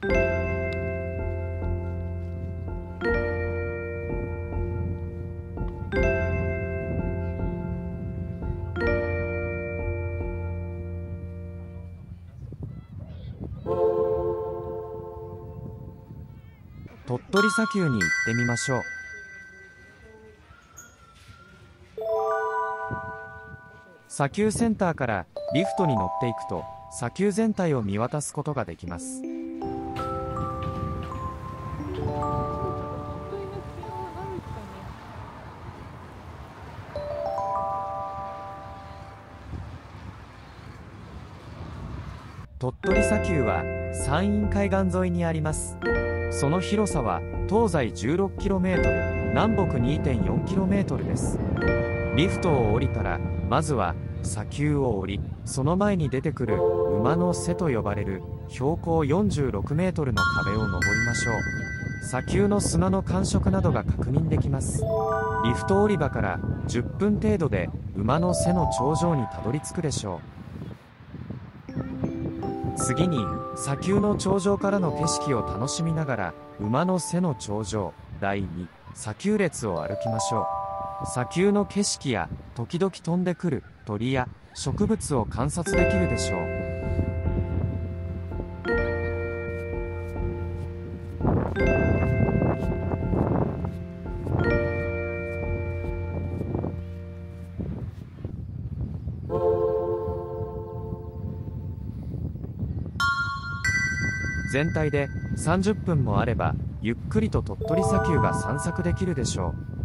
鳥取砂丘に行ってみましょう。砂丘センターからリフトに乗っていくと砂丘全体を見渡すことができます。鳥取砂丘は山陰海岸沿いにあります。その広さは東西 16km 南北 2.4km です。リフトを降りたらまずは砂丘を降りその前に出てくる馬の背と呼ばれる標高 46m の壁を登りましょう。砂丘の砂の感触などが確認できます。リフト降り場から10分程度で馬の背の頂上にたどり着くでしょう。次に砂丘の頂上からの景色を楽しみながら馬の背の頂上第2砂丘列を歩きましょう。砂丘の景色や時々飛んでくる鳥や植物を観察できるでしょう。全体で30分もあればゆっくりと鳥取砂丘が散策できるでしょう。